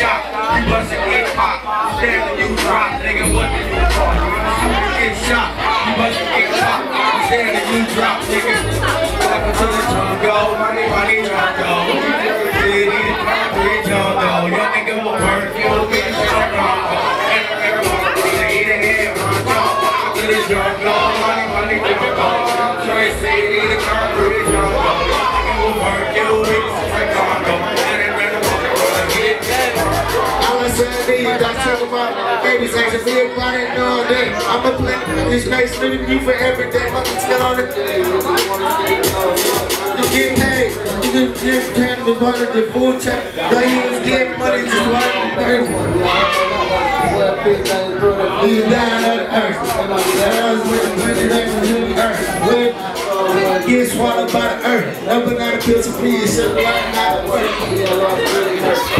shot. You bust it, get pop. Stand and you drop, nigga. What you call? You get shot. You bust it, get pop. Stand and you drop, nigga. Welcome to the jungle. Money, money, jungle. City, concrete jungle. Young nigga will burn you. Get shot, jungle. Everyone, eat it here, jungle. To the jungle. And all day. I'ma play this nice living you for every day. I'm still on. You get paid. You get cannabis one of the full time. Now you was getting money just one He's down on the earth. That was when the president earth. When get swallowed by the earth. And down the pills of peace. So why not work?